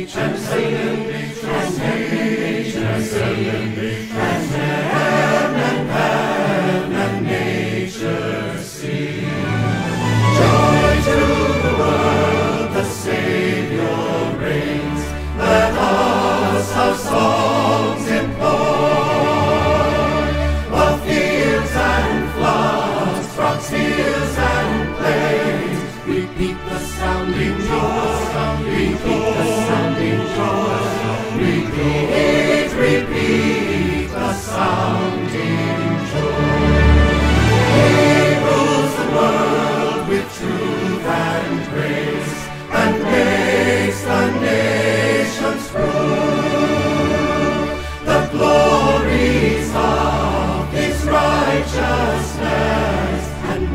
beach and sailing and sailing and sailing and heaven and heaven and nature see. Joy to the world, the Savior reigns. Let us our songs. While fields and floods, rocks, hills and plains repeat the sounding. Repeat the sounding joy.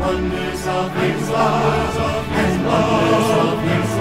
wonders of His love, and wonders of His love.